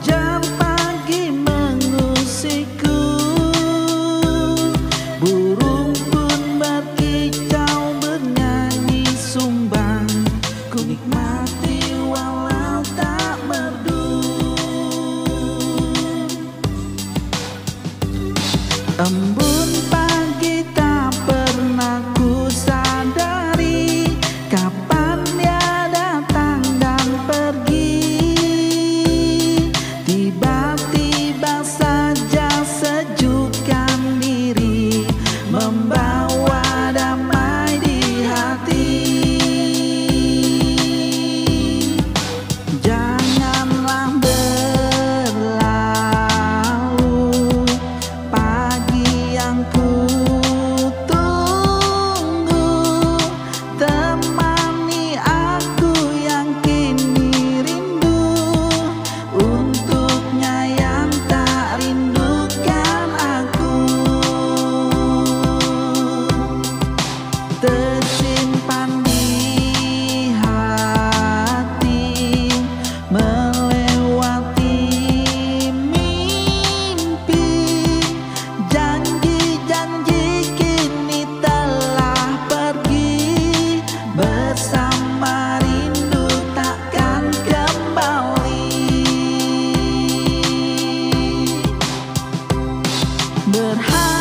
Fajar pagi mengusikku Burung pun berkicau bernyanyi sumbang. Ku nikmati walau tak merdu But how?